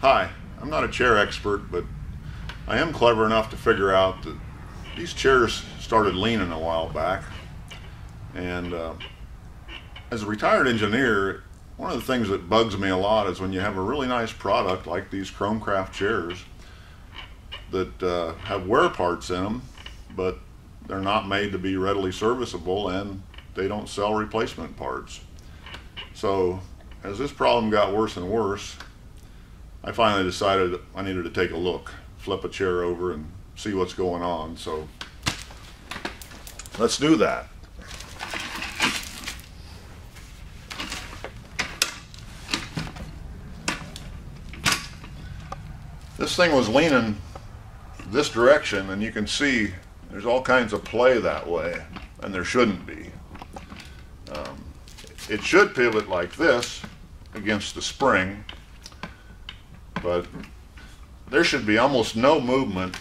Hi, I'm not a chair expert, but I am clever enough to figure out that these chairs started leaning a while back. And uh, as a retired engineer, one of the things that bugs me a lot is when you have a really nice product like these Chromcraft chairs that uh, have wear parts in them, but they're not made to be readily serviceable and they don't sell replacement parts. So as this problem got worse and worse, I finally decided I needed to take a look, flip a chair over and see what's going on. So let's do that. This thing was leaning this direction and you can see there's all kinds of play that way and there shouldn't be. Um, it should pivot like this against the spring but there should be almost no movement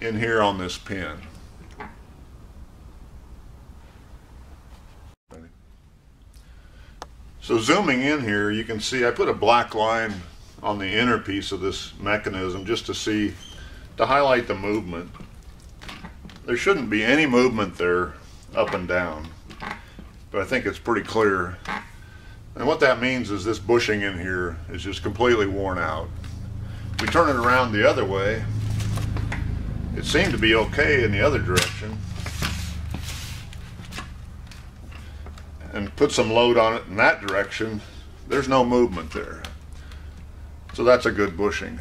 in here on this pin. So zooming in here, you can see I put a black line on the inner piece of this mechanism just to see, to highlight the movement. There shouldn't be any movement there up and down, but I think it's pretty clear. And what that means is this bushing in here is just completely worn out. We turn it around the other way, it seemed to be okay in the other direction. And put some load on it in that direction, there's no movement there. So that's a good bushing.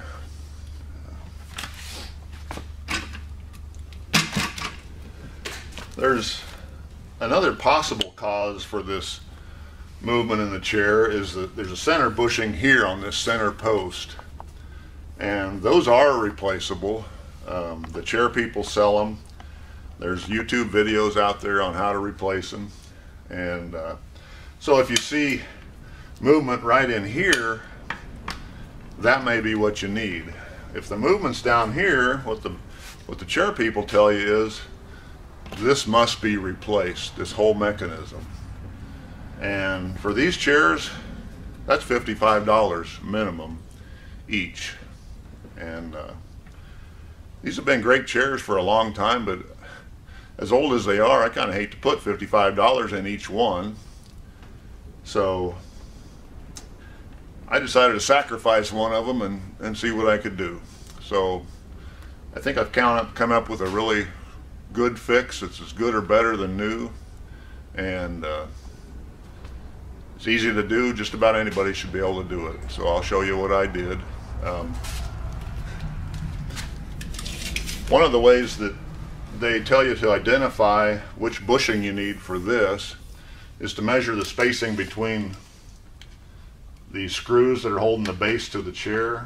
There's another possible cause for this movement in the chair is that there's a center bushing here on this center post. And those are replaceable. Um, the chair people sell them. There's YouTube videos out there on how to replace them. And uh, so if you see movement right in here, that may be what you need. If the movement's down here, what the what the chair people tell you is this must be replaced, this whole mechanism. And for these chairs, that's $55 minimum each. And uh, these have been great chairs for a long time, but as old as they are, I kind of hate to put $55 in each one. So I decided to sacrifice one of them and, and see what I could do. So I think I've up, come up with a really good fix. It's as good or better than new. And uh, it's easy to do. Just about anybody should be able to do it. So I'll show you what I did. Um, one of the ways that they tell you to identify which bushing you need for this is to measure the spacing between the screws that are holding the base to the chair.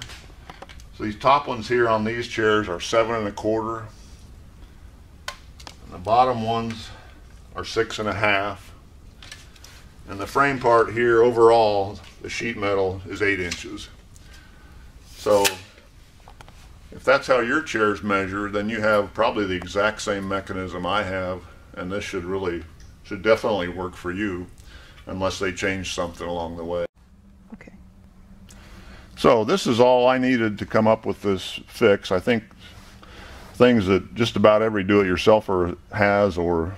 So these top ones here on these chairs are seven and a quarter. And the bottom ones are six and a half. And the frame part here overall, the sheet metal is eight inches. So if that's how your chair's measured, then you have probably the exact same mechanism I have, and this should really, should definitely work for you, unless they change something along the way. Okay. So this is all I needed to come up with this fix. I think things that just about every do-it-yourselfer has or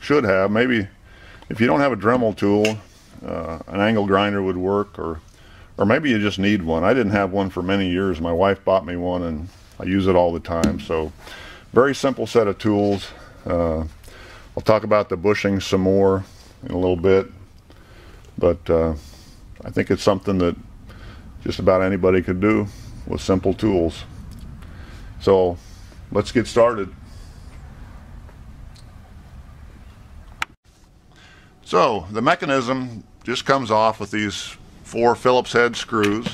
should have. Maybe if you don't have a Dremel tool, uh, an angle grinder would work, or or maybe you just need one. I didn't have one for many years. My wife bought me one, and I use it all the time. So, very simple set of tools. Uh, I'll talk about the bushing some more in a little bit, but uh, I think it's something that just about anybody could do with simple tools. So, let's get started. So the mechanism just comes off with these four Phillips head screws.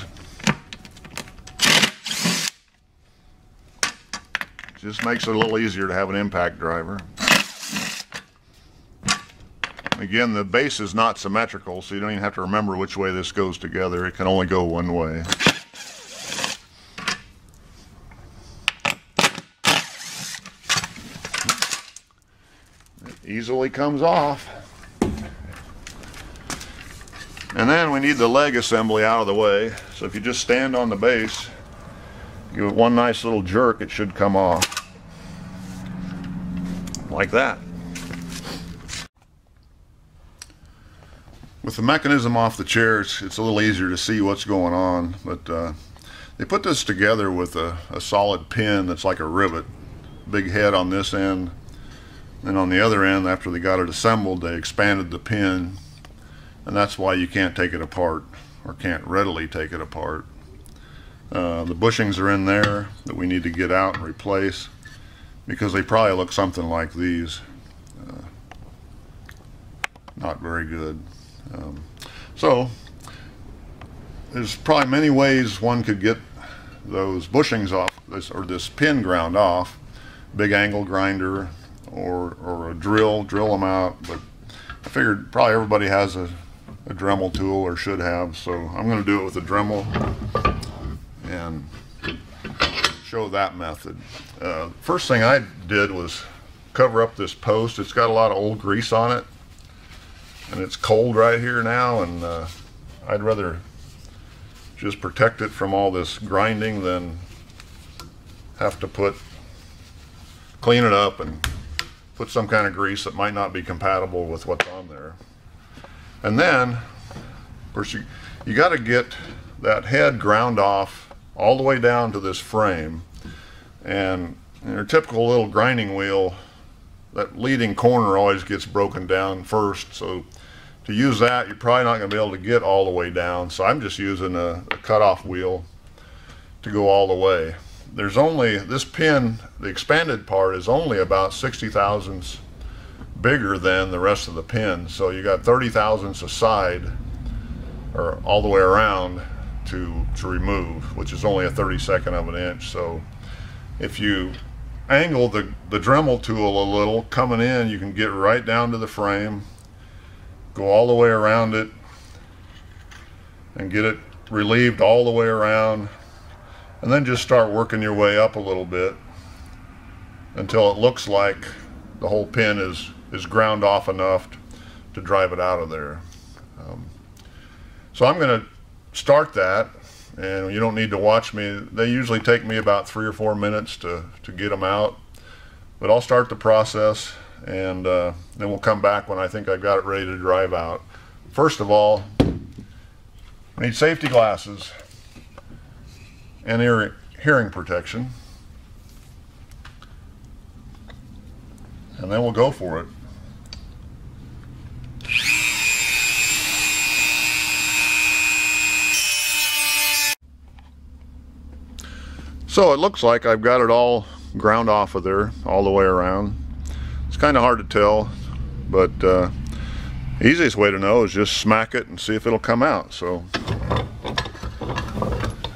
Just makes it a little easier to have an impact driver. Again, the base is not symmetrical, so you don't even have to remember which way this goes together. It can only go one way. It easily comes off. And then we need the leg assembly out of the way. So if you just stand on the base, give it one nice little jerk, it should come off. Like that. With the mechanism off the chair, it's, it's, a little easier to see what's going on, but uh, they put this together with a, a, solid pin that's like a rivet. Big head on this end, and on the other end, after they got it assembled, they expanded the pin, and that's why you can't take it apart, or can't readily take it apart. Uh, the bushings are in there that we need to get out and replace, because they probably look something like these. Uh, not very good. Um, so there's probably many ways one could get those bushings off this, or this pin ground off big angle grinder or, or a drill drill them out but I figured probably everybody has a, a Dremel tool or should have. So I'm going to do it with a Dremel and show that method. Uh, first thing I did was cover up this post. It's got a lot of old grease on it and it's cold right here now and uh, I'd rather just protect it from all this grinding than have to put clean it up and put some kind of grease that might not be compatible with what's on there and then of course you you got to get that head ground off all the way down to this frame. And your typical little grinding wheel that leading corner always gets broken down first. So to use that you're probably not going to be able to get all the way down. So I'm just using a, a cutoff wheel to go all the way. There's only this pin the expanded part is only about 60 thousandths bigger than the rest of the pin so you got 30 thousandths aside or all the way around to to remove which is only a 32nd of an inch. So if you angle the, the Dremel tool a little coming in you can get right down to the frame go all the way around it and get it relieved all the way around and then just start working your way up a little bit until it looks like the whole pin is is ground off enough to drive it out of there um, so I'm going to start that and you don't need to watch me. They usually take me about three or four minutes to, to get them out. But I'll start the process and uh, then we'll come back when I think I've got it ready to drive out. First of all, I need safety glasses and ear hearing protection. And then we'll go for it. So it looks like I've got it all ground off of there all the way around. It's kind of hard to tell, but uh, easiest way to know is just smack it and see if it'll come out. So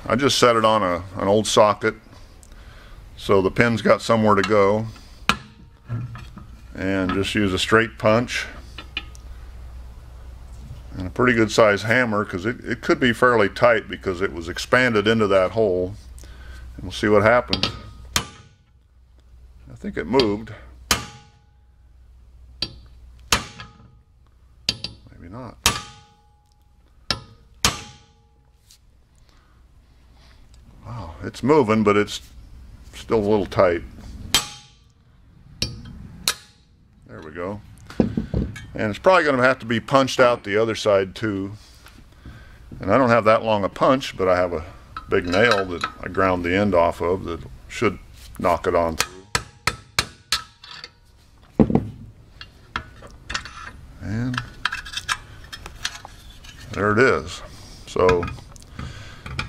I just set it on a, an old socket so the pin's got somewhere to go and just use a straight punch and a pretty good size hammer because it, it could be fairly tight because it was expanded into that hole and we'll see what happens. I think it moved. Maybe not. Wow, it's moving, but it's still a little tight. There we go. And it's probably going to have to be punched out the other side too. And I don't have that long a punch, but I have a big nail that I ground the end off of that should knock it on through. And there it is. So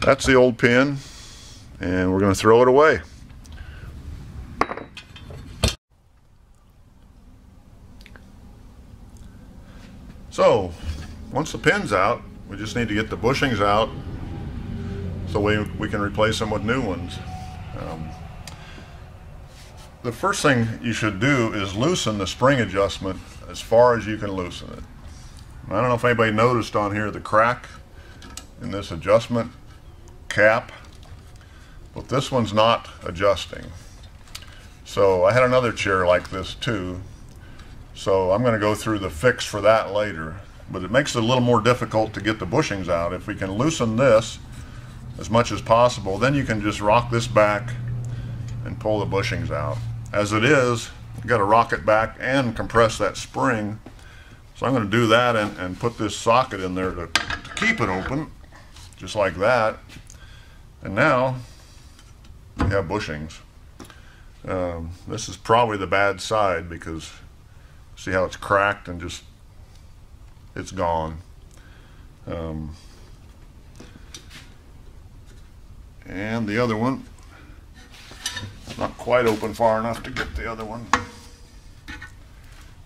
that's the old pin and we're going to throw it away. So once the pin's out, we just need to get the bushings out so we, we can replace them with new ones. Um, the first thing you should do is loosen the spring adjustment as far as you can loosen it. I don't know if anybody noticed on here the crack in this adjustment cap, but this one's not adjusting. So I had another chair like this too, so I'm going to go through the fix for that later. but it makes it a little more difficult to get the bushings out. If we can loosen this as much as possible, then you can just rock this back and pull the bushings out. As it is, you got to rock it back and compress that spring. So I'm going to do that and, and put this socket in there to, to keep it open, just like that. And now we have bushings. Um, this is probably the bad side because see how it's cracked and just it's gone. Um, and the other one not quite open far enough to get the other one.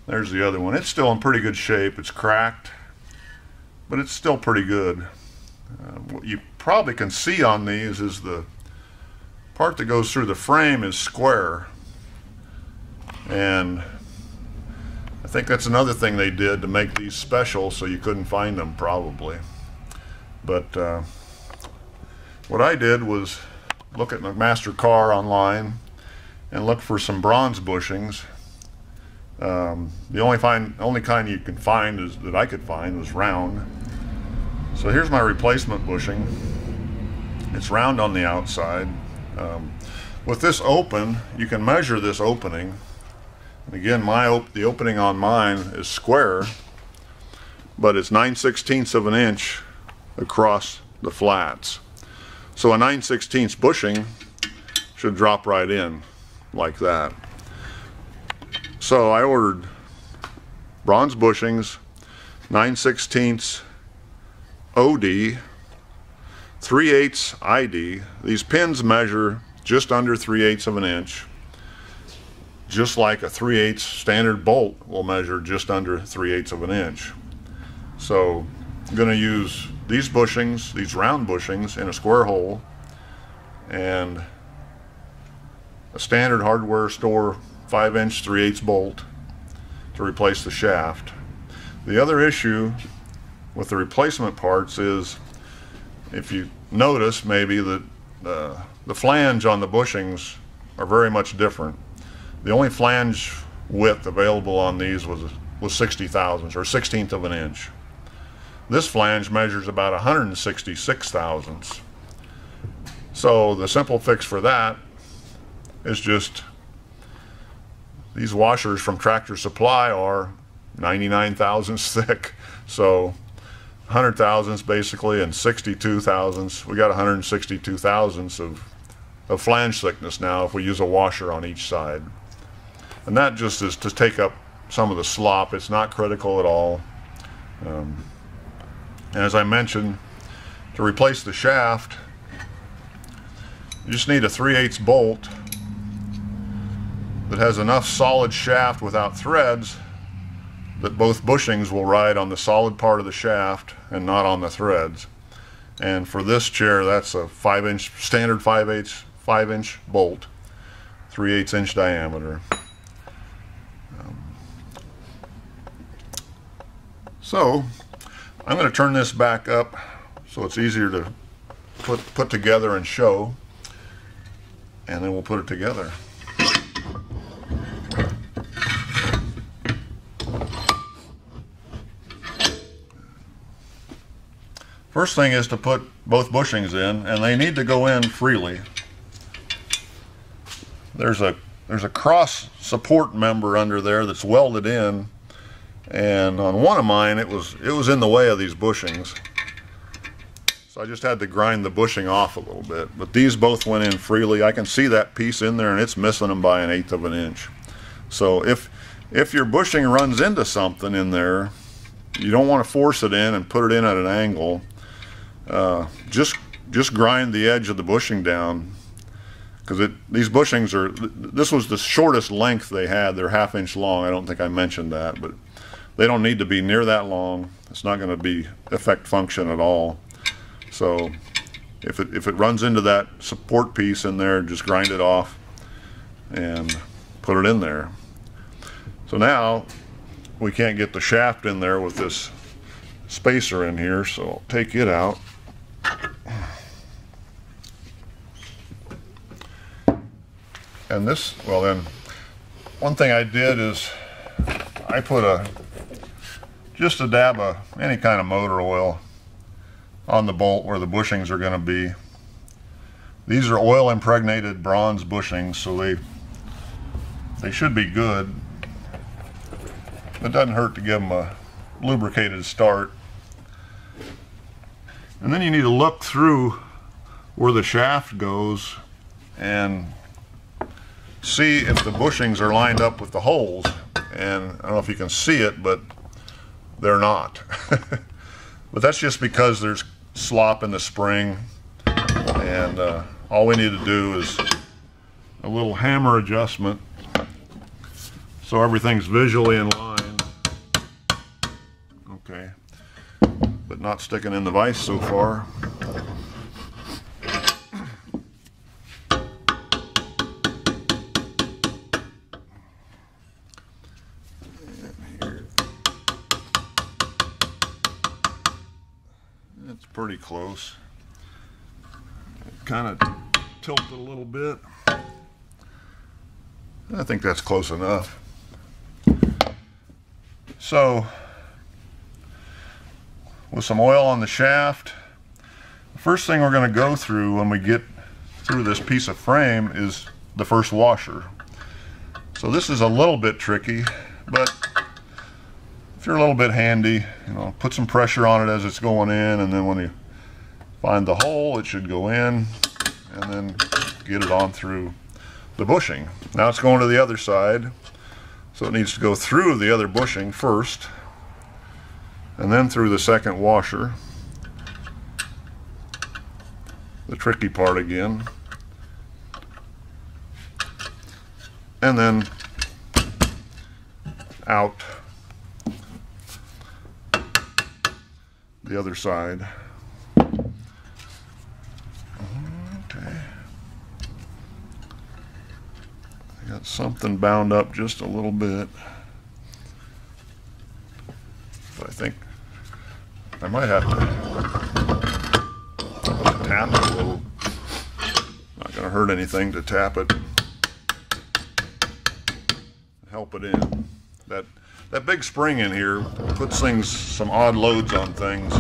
There's the other one. It's still in pretty good shape. It's cracked, but it's still pretty good. Uh, what you probably can see on these is the part that goes through the frame is square. And I think that's another thing they did to make these special so you couldn't find them probably. But uh, what I did was look at McMaster Carr online and look for some bronze bushings. Um, the only find only kind you can find is that I could find was round. So here's my replacement bushing. It's round on the outside. Um, with this open, you can measure this opening. And again, my op the opening on mine is square, but it's 9 16ths of an inch across the flats. So a 9 16 bushing should drop right in like that. So I ordered bronze bushings, 9 16 OD, 3 8 ID. These pins measure just under 3 8 of an inch, just like a 3 8 standard bolt will measure just under 3 8 of an inch. So I'm going to use these bushings, these round bushings in a square hole and a standard hardware store 5 inch 3 8 bolt to replace the shaft. The other issue with the replacement parts is if you notice maybe that uh, the flange on the bushings are very much different. The only flange width available on these was was 60 thousandths or 16th of an inch. This flange measures about 166 thousandths. So the simple fix for that is just these washers from Tractor Supply are 99 thousandths thick. So 100 thousandths basically and 62 thousandths. We got 162 thousandths of, of flange thickness now if we use a washer on each side. And that just is to take up some of the slop. It's not critical at all. Um, as I mentioned, to replace the shaft, you just need a 3 8 bolt that has enough solid shaft without threads that both bushings will ride on the solid part of the shaft and not on the threads. And for this chair, that's a 5 inch, standard 5 8 5 inch bolt, 3 8 inch diameter. Um, so I'm going to turn this back up so it's easier to put, put together and show. And then we'll put it together. First thing is to put both bushings in, and they need to go in freely. There's a there's a cross support member under there that's welded in and on one of mine it was it was in the way of these bushings. So I just had to grind the bushing off a little bit. But these both went in freely. I can see that piece in there and it's missing them by an eighth of an inch. So if if your bushing runs into something in there you don't want to force it in and put it in at an angle uh, just just grind the edge of the bushing down. Because it these bushings are this was the shortest length they had. They're half inch long. I don't think I mentioned that but they don't need to be near that long. It's not going to be affect function at all. So if it, if it runs into that support piece in there, just grind it off and put it in there. So now we can't get the shaft in there with this spacer in here, so I'll take it out. And this, well then, one thing I did is I put a just a dab of any kind of motor oil on the bolt where the bushings are going to be. These are oil impregnated bronze bushings, so they they should be good. It doesn't hurt to give them a lubricated start. And then you need to look through where the shaft goes and see if the bushings are lined up with the holes. And I don't know if you can see it, but they're not. but that's just because there's slop in the spring. And uh, all we need to do is a little hammer adjustment so everything's visually in line. Okay, but not sticking in the vise so far. Close. Kind of tilt it a little bit. I think that's close enough. So, with some oil on the shaft, the first thing we're going to go through when we get through this piece of frame is the first washer. So this is a little bit tricky, but if you're a little bit handy, you know, put some pressure on it as it's going in, and then when you find the hole, it should go in, and then get it on through the bushing. Now it's going to the other side. So it needs to go through the other bushing first and then through the second washer. The tricky part again. And then out the other side. Got something bound up just a little bit. But I think I might have to tap it a little. Not going to hurt anything to tap it. Help it in. That that big spring in here puts things some odd loads on things.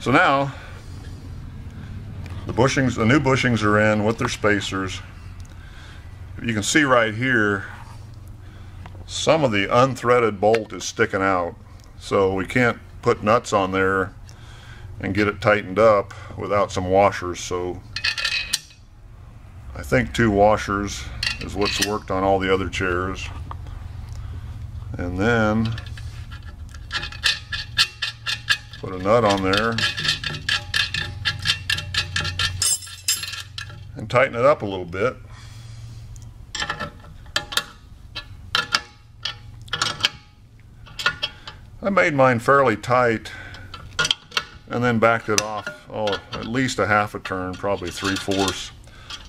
So now bushings, the new bushings are in with their spacers. You can see right here, some of the unthreaded bolt is sticking out. So we can't put nuts on there and get it tightened up without some washers. So I think two washers is what's worked on all the other chairs. And then put a nut on there and tighten it up a little bit. I made mine fairly tight and then backed it off oh at least a half a turn probably three-fourths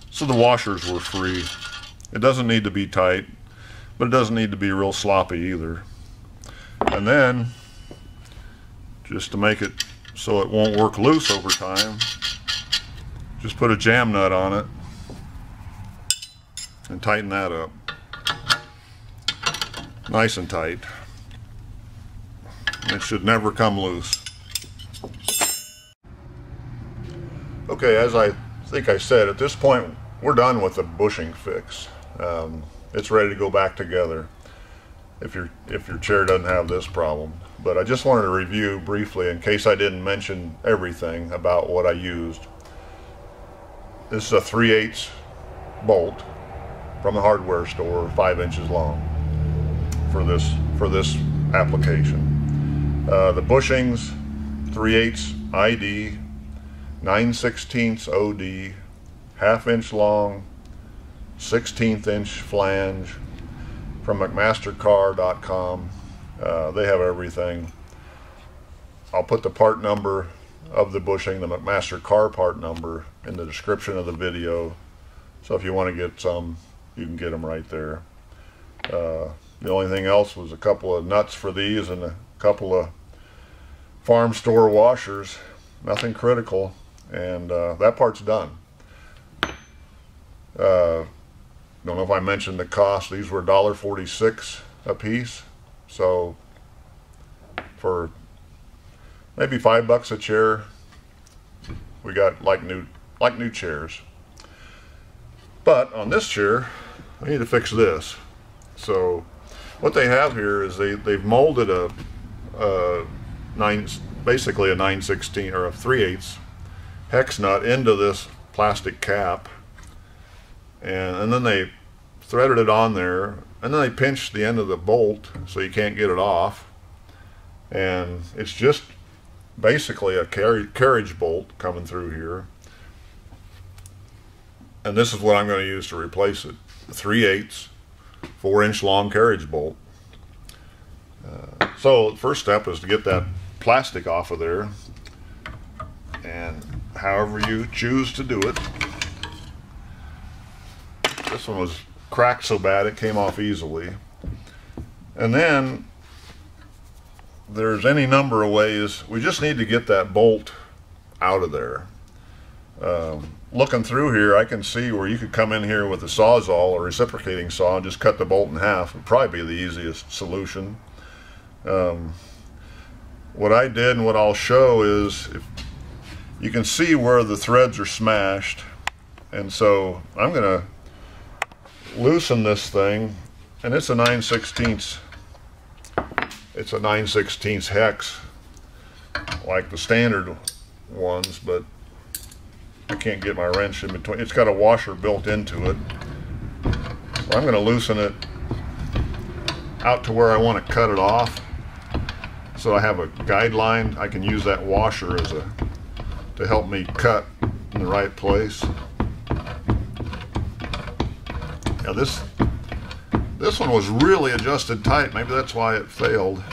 so the washers were free it doesn't need to be tight but it doesn't need to be real sloppy either and then just to make it so it won't work loose over time just put a jam nut on it and tighten that up. Nice and tight. It should never come loose. Okay, as I think I said, at this point we're done with the bushing fix. Um, it's ready to go back together if your if your chair doesn't have this problem. But I just wanted to review briefly in case I didn't mention everything about what I used. This is a 3 8 bolt from the hardware store, five inches long for this for this application. Uh, the bushings, 3 8 ID, 9 16 OD, half inch long, 16th inch flange from McMastercar.com. Uh, they have everything. I'll put the part number of the bushing, the McMaster Carr part number, in the description of the video. So if you want to get some, you can get them right there. Uh, the only thing else was a couple of nuts for these and a couple of farm store washers. Nothing critical. And uh, that part's done. Uh, don't know if I mentioned the cost. These were $1.46 a piece. So for maybe five bucks a chair, we got like new like new chairs. But on this chair, I need to fix this. So what they have here is they, they've molded a, a nine, basically a 916 or a 3 8 hex nut into this plastic cap. And, and then they threaded it on there and then they pinched the end of the bolt so you can't get it off. And it's just basically a carriage bolt coming through here. And this is what I'm going to use to replace it. 3 eighths four inch long carriage bolt. Uh, so the first step is to get that plastic off of there and however you choose to do it. This one was cracked so bad it came off easily. And then there's any number of ways. We just need to get that bolt out of there. Um, looking through here, I can see where you could come in here with a sawzall or reciprocating saw and just cut the bolt in half. It would probably be the easiest solution. Um, what I did and what I'll show is if you can see where the threads are smashed and so I'm gonna loosen this thing and it's a 9 16 it's a 9 16 hex like the standard ones but I can't get my wrench in between. It's got a washer built into it. So I'm going to loosen it out to where I want to cut it off. So I have a guideline. I can use that washer as a to help me cut in the right place. Now this this one was really adjusted tight. Maybe that's why it failed.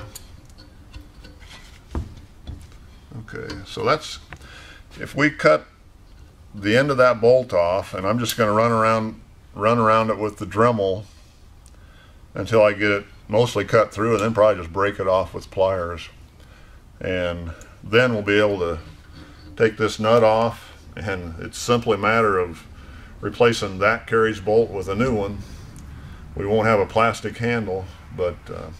Okay, so that's if we cut the end of that bolt off and I'm just going to run around run around it with the Dremel until I get it mostly cut through and then probably just break it off with pliers. And then we'll be able to take this nut off and it's simply a matter of replacing that carriage bolt with a new one. We won't have a plastic handle but uh,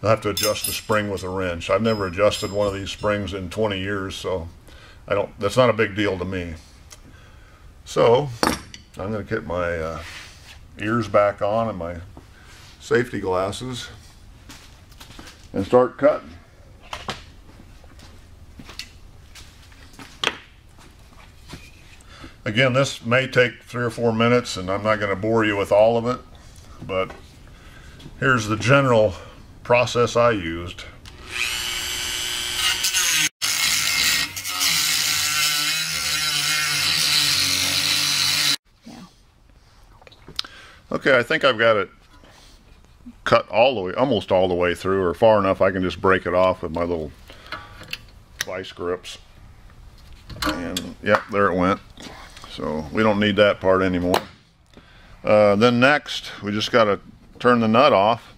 you'll have to adjust the spring with a wrench. I've never adjusted one of these springs in 20 years so I don't that's not a big deal to me so I'm going to get my uh, ears back on and my safety glasses and start cutting. Again, this may take three or four minutes and I'm not going to bore you with all of it, but here's the general process I used. Okay, I think I've got it cut all the way, almost all the way through, or far enough I can just break it off with my little vice grips. And yep, there it went. So we don't need that part anymore. Uh, then next, we just got to turn the nut off.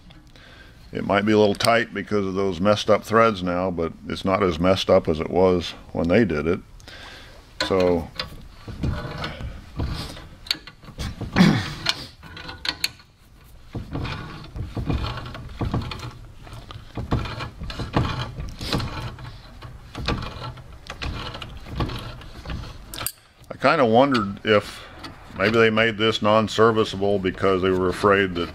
It might be a little tight because of those messed up threads now, but it's not as messed up as it was when they did it. So kind of wondered if maybe they made this non-serviceable because they were afraid that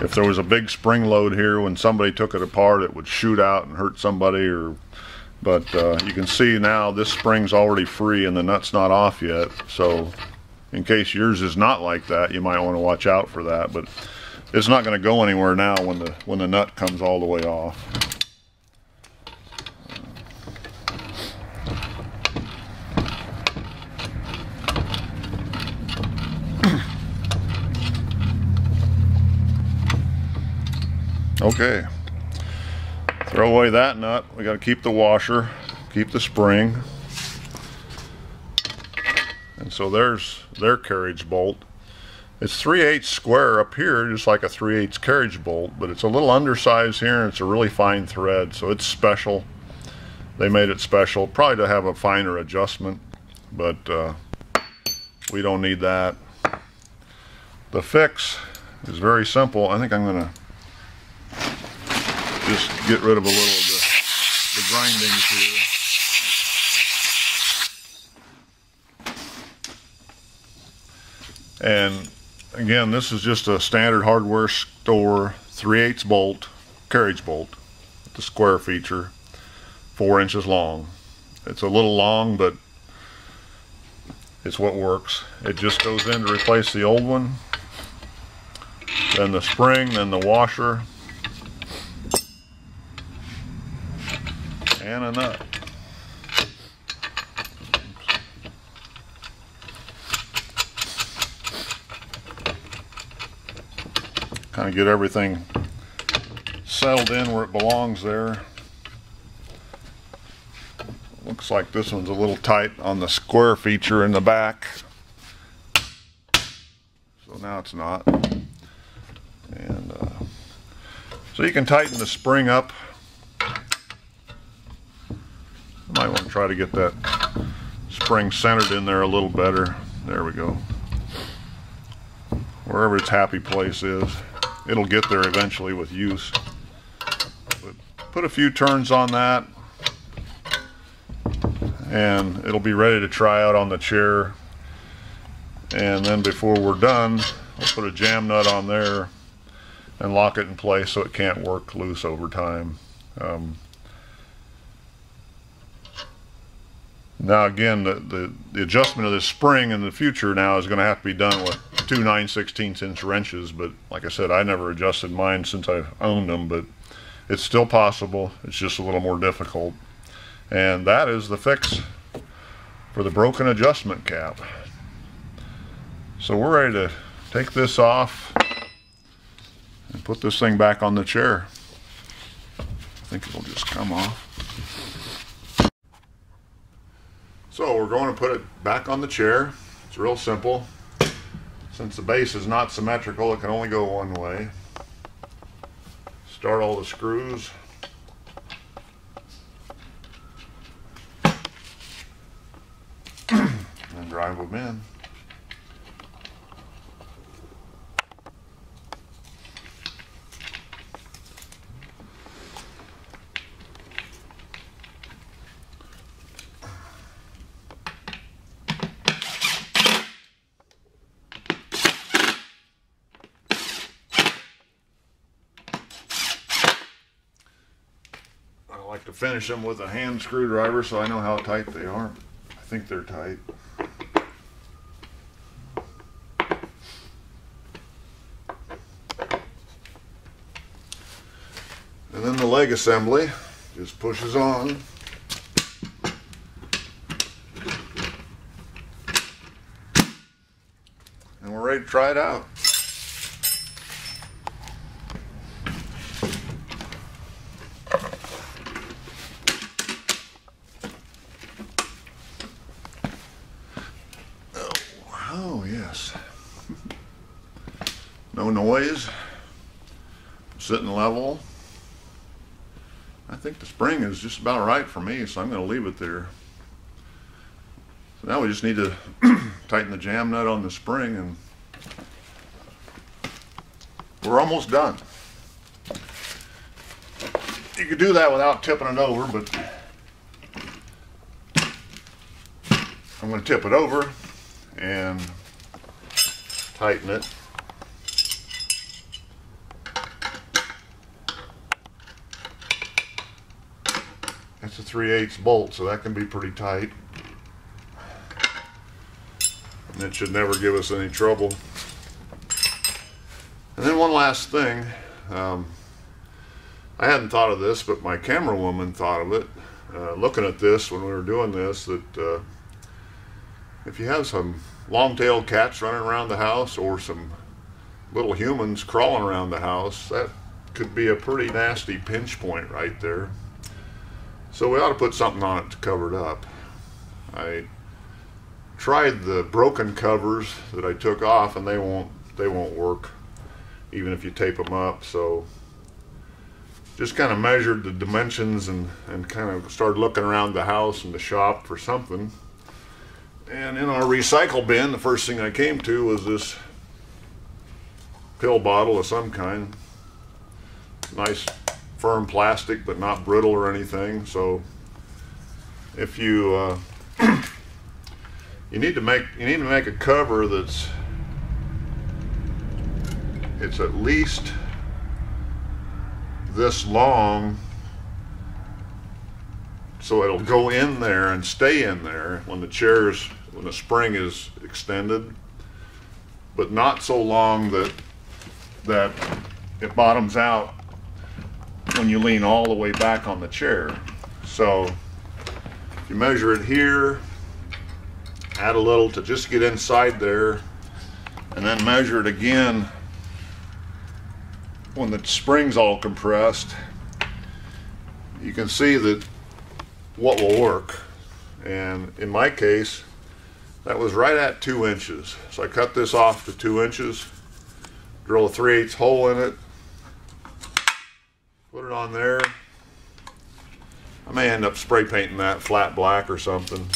if there was a big spring load here when somebody took it apart it would shoot out and hurt somebody or but uh, you can see now this spring's already free and the nut's not off yet. So in case yours is not like that you might want to watch out for that but it's not going to go anywhere now when the when the nut comes all the way off Okay. Throw away that nut. We got to keep the washer, keep the spring. And so there's their carriage bolt. It's 3 8 square up here, just like a 3 8 carriage bolt, but it's a little undersized here and it's a really fine thread, so it's special. They made it special, probably to have a finer adjustment, but uh, we don't need that. The fix is very simple. I think I'm going to just get rid of a little of the, the here. And again, this is just a standard hardware store 3 8 bolt, carriage bolt, the square feature, four inches long. It's a little long, but it's what works. It just goes in to replace the old one, then the spring, then the washer, and a nut. kind of get everything settled in where it belongs there. Looks like this one's a little tight on the square feature in the back. So now it's not. And uh, so you can tighten the spring up. Might want to try to get that spring centered in there a little better. There we go. Wherever its happy place is it'll get there eventually with use. But put a few turns on that and it'll be ready to try out on the chair. And then before we're done, we'll put a jam nut on there and lock it in place so it can't work loose over time. Um, now again, the, the, the, adjustment of the spring in the future now is going to have to be done with two 9 16 inch wrenches, but like I said, I never adjusted mine since I owned them, but it's still possible. It's just a little more difficult. And that is the fix for the broken adjustment cap. So we're ready to take this off and put this thing back on the chair. I think it'll just come off. So we're going to put it back on the chair. It's real simple. Since the base is not symmetrical, it can only go one way. Start all the screws. and drive them in. like to finish them with a hand screwdriver so I know how tight they are. I think they're tight. And then the leg assembly just pushes on. And we're ready to try it out. Oh, yes. no noise. Sitting level. I think the spring is just about right for me, so I'm going to leave it there. So now we just need to tighten the jam nut on the spring and we're almost done. You could do that without tipping it over, but I'm going to tip it over and tighten it. 3 8 bolt, so that can be pretty tight. And it should never give us any trouble. And then one last thing. Um, I hadn't thought of this, but my camera woman thought of it. Uh, looking at this when we were doing this, that uh, if you have some long-tailed cats running around the house or some little humans crawling around the house, that could be a pretty nasty pinch point right there. So we ought to put something on it to cover it up. I tried the broken covers that I took off and they won't they won't work even if you tape them up so just kind of measured the dimensions and, and kind of started looking around the house and the shop for something and in our recycle bin, the first thing I came to was this pill bottle of some kind. Nice firm plastic but not brittle or anything. So if you uh, you need to make you need to make a cover that's it's at least this long so it'll go in there and stay in there when the chairs when the spring is extended but not so long that that it bottoms out when you lean all the way back on the chair. So if you measure it here add a little to just get inside there and then measure it again when the spring's all compressed you can see that what will work. And in my case that was right at two inches. So I cut this off to two inches drill a 3 8 hole in it put it on there. I may end up spray painting that flat black or something.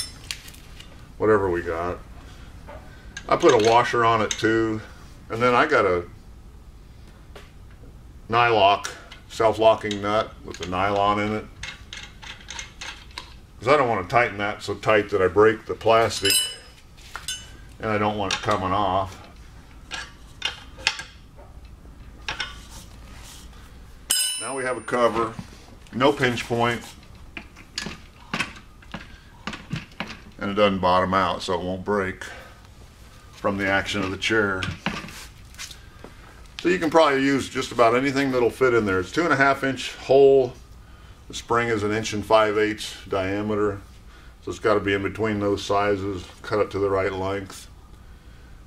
Whatever we got. I put a washer on it too. And then I got a nylock self-locking nut with the nylon in it. Because I don't want to tighten that so tight that I break the plastic and I don't want it coming off now we have a cover no pinch point and it doesn't bottom out so it won't break from the action of the chair so you can probably use just about anything that'll fit in there. It's two and a half inch hole. The spring is an inch and five eighths diameter. So it's got to be in between those sizes. Cut it to the right length.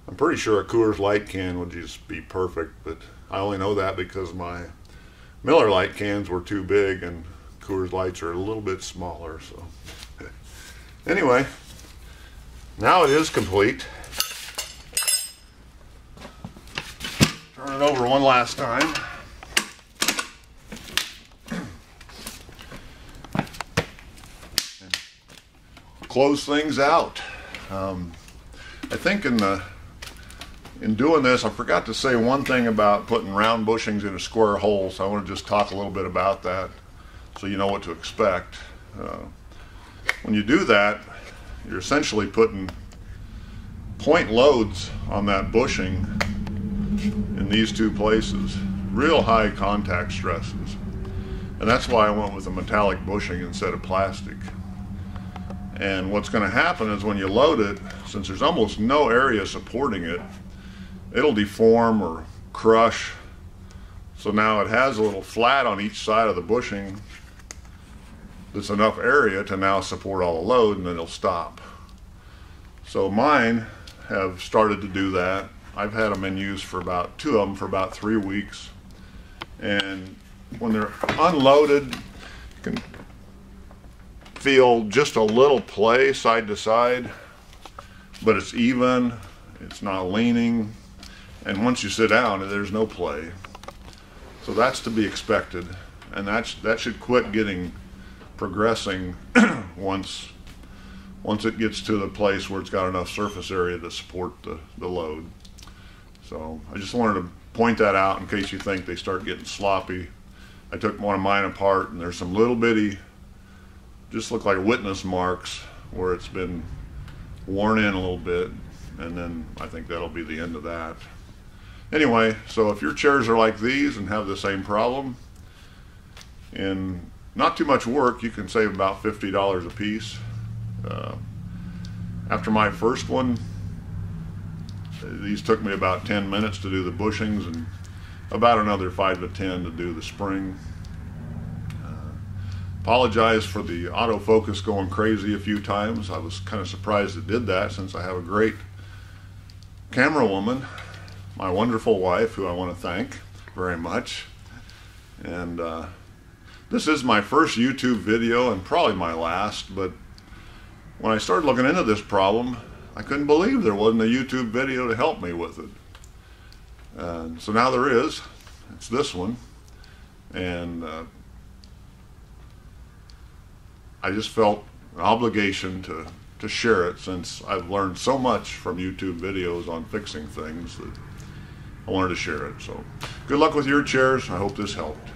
I'm pretty sure a Coors Light can would just be perfect, but I only know that because my Miller Lite cans were too big and Coors Lights are a little bit smaller. So anyway, now it is complete. Turn it over one last time. close things out. Um, I think in the in doing this, I forgot to say one thing about putting round bushings in a square hole, so I want to just talk a little bit about that so you know what to expect. Uh, when you do that, you're essentially putting point loads on that bushing in these two places. Real high contact stresses. And that's why I went with a metallic bushing instead of plastic. And what's going to happen is when you load it, since there's almost no area supporting it, it'll deform or crush. So now it has a little flat on each side of the bushing that's enough area to now support all the load and then it'll stop. So mine have started to do that I've had them in use for about two of them for about three weeks. And when they're unloaded, you can feel just a little play side to side, but it's even, it's not leaning, and once you sit down, there's no play. So that's to be expected, and that's, that should quit getting progressing once once it gets to the place where it's got enough surface area to support the, the load. So I just wanted to point that out in case you think they start getting sloppy. I took one of mine apart and there's some little bitty, just look like witness marks where it's been worn in a little bit and then I think that'll be the end of that. Anyway, so if your chairs are like these and have the same problem, in not too much work, you can save about $50 a piece. Uh, after my first one, these took me about 10 minutes to do the bushings and about another 5 to 10 to do the spring. Uh, apologize for the autofocus going crazy a few times. I was kind of surprised it did that since I have a great camera woman, my wonderful wife, who I want to thank very much. And uh, this is my first YouTube video and probably my last, but when I started looking into this problem, I couldn't believe there wasn't a YouTube video to help me with it. And so now there is. It's this one. And uh, I just felt an obligation to, to share it since I've learned so much from YouTube videos on fixing things that I wanted to share it. So good luck with your chairs. I hope this helped.